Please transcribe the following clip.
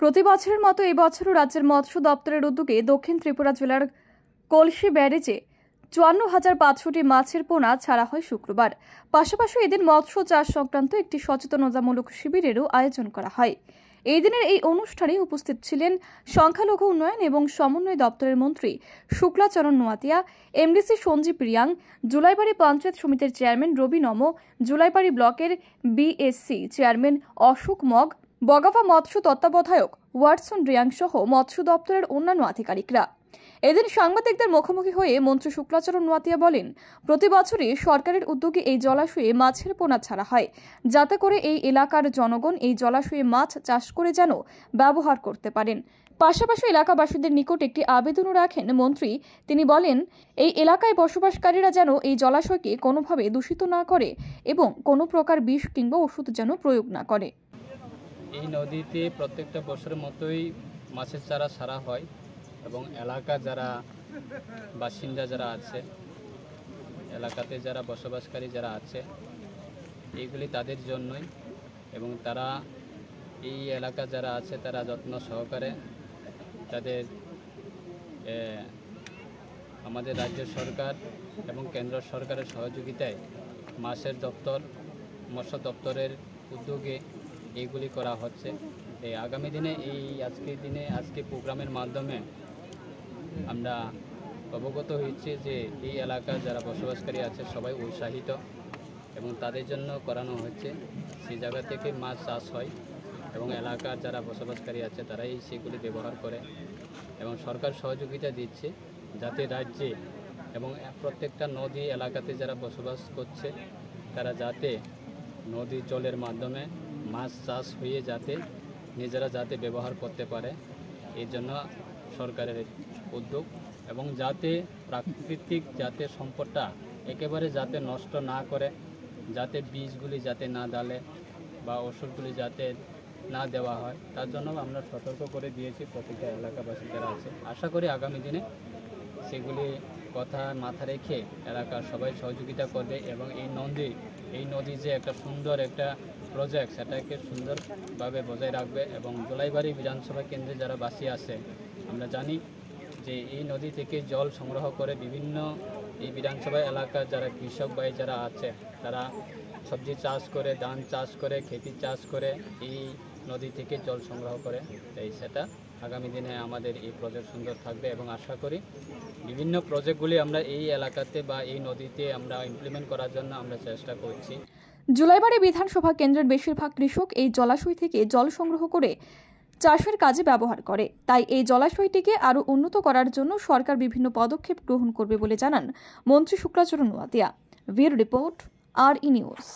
প্রতি বছরের মতো এবছরও রাজ্যের মৎস্য দপ্তরের উদ্যোগে দক্ষিণ ত্রিপুরা জেলার কলসি ব্যারেজে চুয়ান্ন হাজার পাঁচশোটি মাছের পোনা ছাড়া হয় শুক্রবার। পাশাপাশি এদিন মৎস্য চাষ সংক্রান্ত একটি সচেতনতামূলক শিবিরেরও আয়োজন করা হয়। এই দিনের এই অনুষ্ঠানে উপস্থিত ছিলেন সংখ্যালঘু উন্নয়ন এবং সমন্বয় দপ্তরের মন্ত্রী শুক্লাচরণ নোয়াতিয়া, এমডিসি সঞ্জীব রিয়াং, জুলাইবাড়ি পঞ্চায়েত সমিতির চেয়ারম্যান রবি নম, জুলাইবাড়ি ব্লকের বিএসসি চেয়ারম্যান অশোক মগ বগাফা মৎস্য তত্ত্বাবধায়ক ওয়াটসন রিয়াং সহ মৎস্য দপ্তরের অন্যান্য আধিকারিকরা। এদিন সাংবাদিকদের মুখোমুখি হয়ে মন্ত্রী শুক্লাচরণ নোয়াতিয়া বলেন, প্রতি বছরই সরকারের উদ্যোগে এই জলাশয়ে মাছের পোনা ছাড়া হয়। যাতে করে এই এলাকার জনগণ এই জলাশয়ে মাছ চাষ করে যেন ব্যবহার করতে পারেন। পাশাপাশি এলাকাবাসীদের নিকট একটি আবেদনও রাখেন মন্ত্রী। তিনি বলেন, এই এলাকায় বসবাসকারীরা যেন এই জলাশয়কে কোনোভাবে দূষিত না করে এবং কোনো প্রকার বিষ কিংবা ওষুধ যেন প্রয়োগ না করে। এই নদীতে প্রত্যেকটা বছরের মতোই মাছের চারা সারা হয় এবং এলাকা যারা বাসিন্দা যারা আছে, এলাকাতে যারা বসবাসকারী যারা আছে, এইগুলি তাদের জন্যই এবং তারা এই এলাকা যারা আছে তারা যত্ন সহকারে তাদের আমাদের রাজ্য সরকার এবং কেন্দ্র সরকারের সহযোগিতায় মাছের দপ্তর, মৎস্য দপ্তরের উদ্যোগে এইগুলি করা হচ্ছে। এই আগামী দিনে এই আজকের দিনে আজকে প্রোগ্রামের মাধ্যমে আমরা অবগত হয়েছি যে এই এলাকার যারা বসবাসকারী আছে সবাই উৎসাহিত এবং তাদের জন্য করানো হচ্ছে। সেই জায়গা থেকে মাছ চাষ হয় এবং এলাকার যারা বসবাসকারী আছে তারাই সেগুলি ব্যবহার করে এবং সরকার সহযোগিতা দিচ্ছে যাতে রাজ্যে এবং প্রত্যেকটা নদী এলাকাতে যারা বসবাস করছে তারা যাতে নদীর জলের মাধ্যমে মাছ চাষ হয়ে যাতে নিজেরা যাতে ব্যবহার করতে পারে এই জন্য সরকারের উদ্যোগ এবং যাতে প্রাকৃতিক যাতে সম্পদটা একেবারে যাতে নষ্ট না করে, যাতে বীজগুলি যাতে না ডালে বা ওষুধগুলি যাতে না দেওয়া হয়, তার জন্য আমরা সতর্ক করে দিয়েছি প্রতিটা এলাকাবাসী যারা আছে। আশা করি আগামী দিনে সেগুলি কথা মাথা রেখে এলাকার সবাই সহযোগিতা করবে এবং এই নদী এই নদী যে একটা সুন্দর একটা প্রজেক্ট সেটাকে সুন্দরভাবে বজায় রাখবে এবং জোলাইবাড়ি বিধানসভা কেন্দ্রে যারা বাসী আছে, আমরা জানি যে এই নদী থেকে জল সংগ্রহ করে বিভিন্ন এই বিধানসভা এলাকার যারা কৃষক ভাই যারা আছে, তারা সবজি চাষ করে, ধান চাষ করে, খেতি চাষ করে এই নদী থেকে জল সংগ্রহ করে। তাই সেটা আগামী দিনে আমাদের এই প্রজেক্ট সুন্দর থাকবে এবং আশা করি বিভিন্ন প্রজেক্টগুলি আমরা এই এলাকাতে বা এই নদীতে আমরা ইমপ্লিমেন্ট করার জন্য আমরা চেষ্টা করছি। জুলাইবাড়ি বিধানসভা কেন্দ্রের বেশিরভাগ কৃষক এই জলাশয় থেকে জল সংগ্রহ করে চাষের কাজে ব্যবহার করে। তাই এই জলাশয়টিকে আরও উন্নত করার জন্য সরকার বিভিন্ন পদক্ষেপ গ্রহণ করবে বলে জানান মন্ত্রী শুক্রাচরণ ওয়াতিয়া ভির রিপোর্ট আর ই নিউজ।